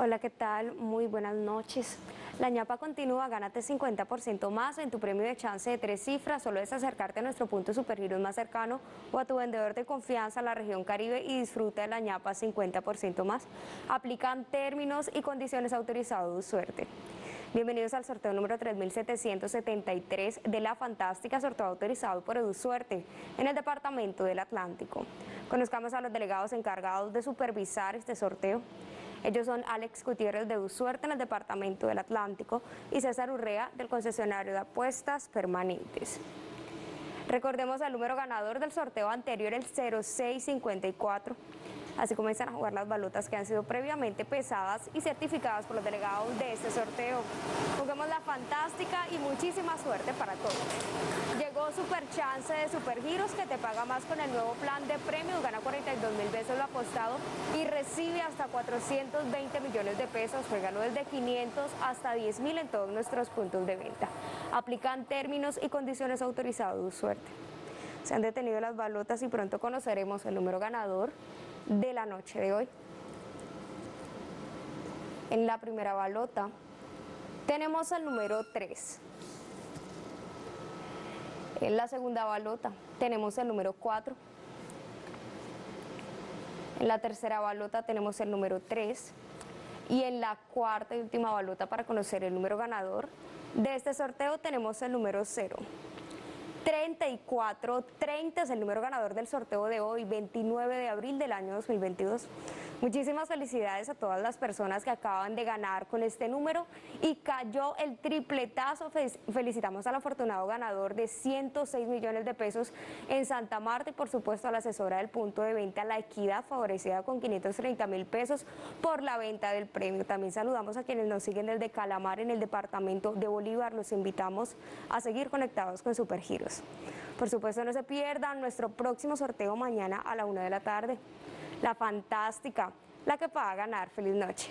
Hola, ¿qué tal? Muy buenas noches. La ñapa continúa, gánate 50% más en tu premio de chance de tres cifras. Solo es acercarte a nuestro punto supergiros más cercano o a tu vendedor de confianza en la región Caribe y disfruta de la ñapa 50% más. Aplican términos y condiciones autorizados. Suerte. Bienvenidos al sorteo número 3773 de la fantástica sorteo autorizado por EduSuerte en el Departamento del Atlántico. Conozcamos a los delegados encargados de supervisar este sorteo. Ellos son Alex Gutiérrez de Usuerte en el Departamento del Atlántico y César Urrea del concesionario de apuestas permanentes. Recordemos el número ganador del sorteo anterior, el 0654. Así comienzan a jugar las balotas que han sido previamente pesadas y certificadas por los delegados de este sorteo. Juguemos la fantástica y muchísima suerte para todos. Llegó Super Chance de Super Giros que te paga más con el nuevo plan de premios, gana 42 mil pesos lo apostado y recibe hasta 420 millones de pesos, juégalo desde 500 hasta 10 mil en todos nuestros puntos de venta. Aplican términos y condiciones autorizados, suerte. Se han detenido las balotas y pronto conoceremos el número ganador de la noche de hoy. En la primera balota tenemos el número 3. En la segunda balota tenemos el número 4. En la tercera balota tenemos el número 3. Y en la cuarta y última balota para conocer el número ganador de este sorteo tenemos el número 0. 3430 es el número ganador del sorteo de hoy, 29 de abril del año 2022. Muchísimas felicidades a todas las personas que acaban de ganar con este número y cayó el tripletazo. Felicitamos al afortunado ganador de 106 millones de pesos en Santa Marta y por supuesto a la asesora del punto de venta La Equidad favorecida con 530 mil pesos por la venta del premio. También saludamos a quienes nos siguen desde Calamar en el departamento de Bolívar. Los invitamos a seguir conectados con Supergiros. Por supuesto no se pierdan nuestro próximo sorteo mañana a la una de la tarde la fantástica, la que va a ganar. Feliz noche.